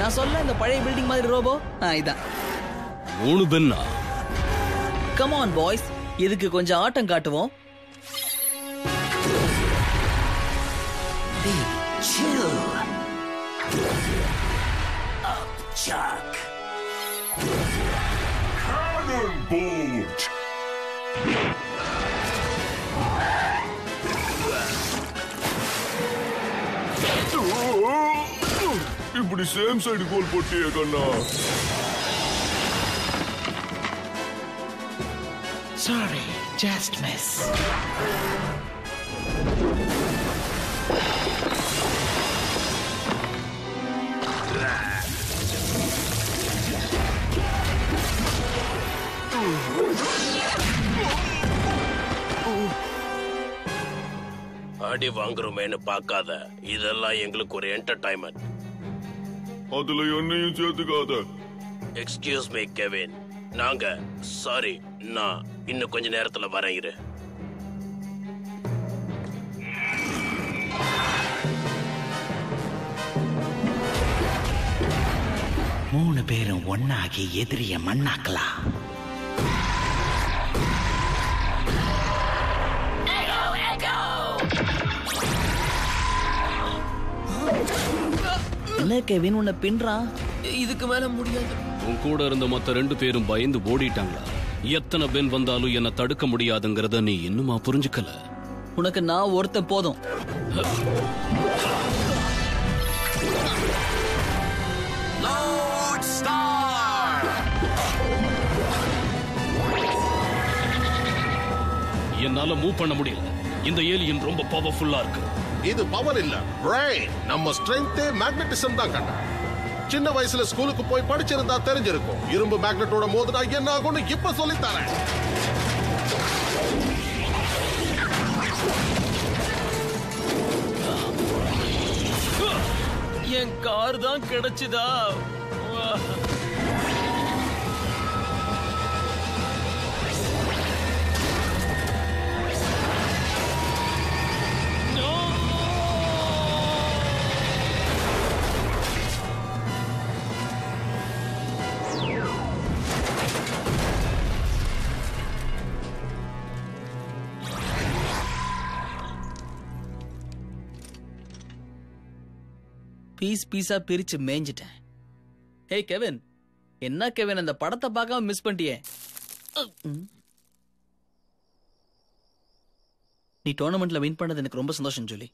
நான் சொல்ல இந்த பழைய பில்டிங் மாதிரி ரோபோ ஆ இதான். மூணு பெண்ணா? கம் ஆன் பாய்ஸ் இதுக்கு கொஞ்சம் ஆட்டம் காட்டுவோம். Chill. இப்படி சேம் சைடு கோல் போட்டியே கண்ணா. Sorry, just miss. அடி வாங்குறோமேன்னு பார்க்காத. இதெல்லாம் எங்களுக்கு ஒரு என்டர்டைன்மெண்ட் அதுல என்னையும் சேர்த்துக்காத. எக்ஸ்கியூஸ் மீ கெவின் நாங்க சாரி நான் இன்னும் கொஞ்ச நேரத்துல வரேன் இரு. மூணு பேரும் ஒன்னாகி எதிரிய மண்ணாக்கலாம். என்ன கெவின் உன்னை பின்றான்? இதுக்கு மேல முடியாது. உன் கூட இருந்த மத்த ரெண்டு பேரும் பயந்து ஓடிட்டாங்களா? எத்தனை பெண் வந்தாலும் என்ன தடுக்க முடியாதுங்கிறத நீ இன்னுமா புரிஞ்சுக்கல? உனக்கு நான் ஒருத்தன் போதும்! என்னால மூவ் பண்ண முடியல. இந்த ஏலியன் ரொம்ப பவர்ஃபுல்லா இருக்கு. இது பவர் இல்ல. பிரெயின் நம்ம ஸ்ட்ரென்த்தே மேக்னட்டிசம் தான் கண்ணா சின்ன வயசுல ஸ்கூலுக்கு போய் படிச்சிருந்தா தெரிஞ்சிருக்கும். இரும்பு மேக்னெட்டோட மோதினா என்ன ஆகும்னு இப்ப சொல்லித் தரேன் என் கார் தான் கிடைச்சுதா? பீஸ் பீஸா பிரிச்சு மேய்ஞ்சிட்டேன். ஏய் கெவின் என்ன கெவின் அந்த படத்தை பார்க்காம மிஸ் பண்ணிட்டியே? நீ டோர்னமெண்ட்ல வின் பண்ணது எனக்கு ரொம்ப சந்தோஷம் ஜூலி.